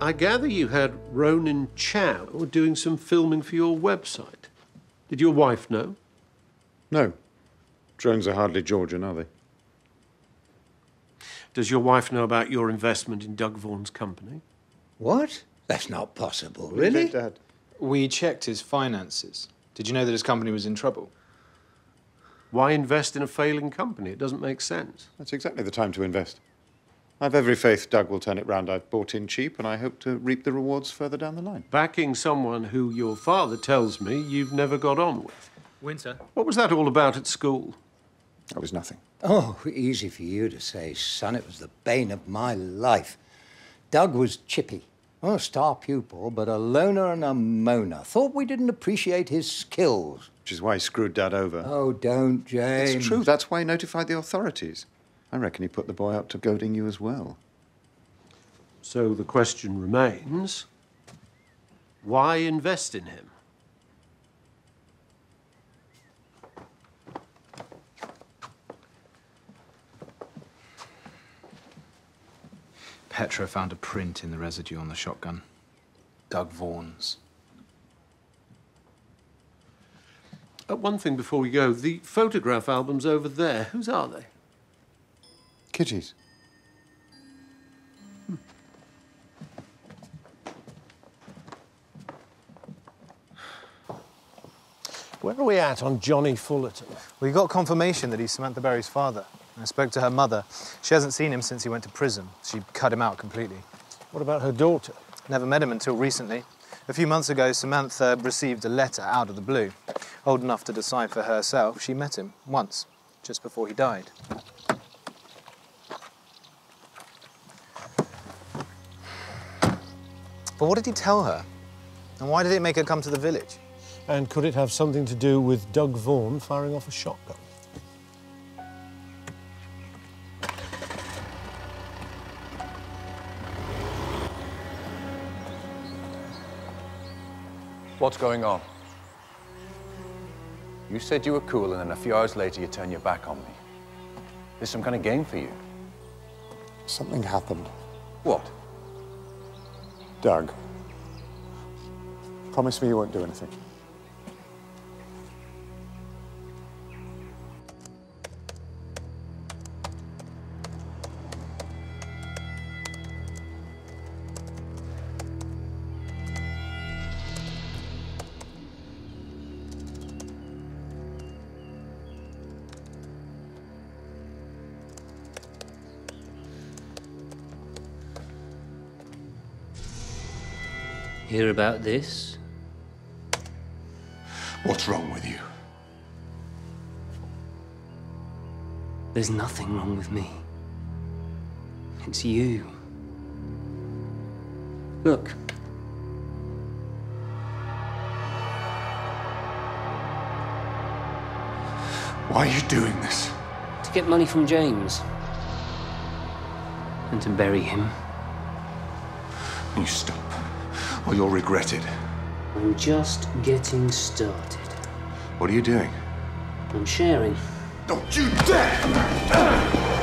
I gather you had Ronan Chow doing some filming for your website. Did your wife know? No. Drones are hardly Georgian, are they? Does your wife know about your investment in Doug Vaughan's company? What? That's not possible, What do you really? think, Dad? We checked his finances. Did you know that his company was in trouble? Why invest in a failing company? It doesn't make sense. That's exactly the time to invest. I've every faith Doug will turn it round. I've bought in cheap, and I hope to reap the rewards further down the line. Backing someone who your father tells me you've never got on with. Winter. What was that all about at school? That was nothing. Oh, easy for you to say, son. It was the bane of my life. Doug was chippy. Oh, star pupil, but a loner and a moaner. Thought we didn't appreciate his skills. Which is why he screwed Dad over. Oh, don't, James. It's true. That's why he notified the authorities. I reckon he put the boy up to goading you as well. So the question remains why invest in him? Petra found a print in the residue on the shotgun. Doug Vaughan's. Uh, one thing before we go the photograph albums over there, whose are they? Kitty's. Where are we at on Johnny Fullerton? We got confirmation that he's Samantha Berry's father. I spoke to her mother. She hasn't seen him since he went to prison. She cut him out completely. What about her daughter? Never met him until recently. A few months ago, Samantha received a letter out of the blue. Old enough to decide for herself, she met him once, just before he died. But what did he tell her? And why did it make her come to the village? And could it have something to do with Doug Vaughan firing off a shotgun? What's going on? You said you were cool, and then a few hours later you turn your back on me. There's some kind of game for you. Something happened. What? Doug. Promise me you won't do anything. Hear about this? What's wrong with you? There's nothing wrong with me. It's you. Look. Why are you doing this? To get money from James. And to bury him. You stop, or you'll regret it. I'm just getting started. What are you doing? I'm sharing. Don't you dare!